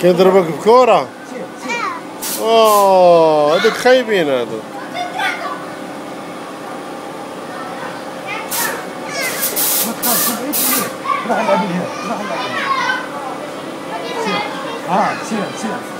كيضربك بكرة أوه هذوك خايبين هذوك راح تخافش العب هنا راح العب هنا سير آه سير سير.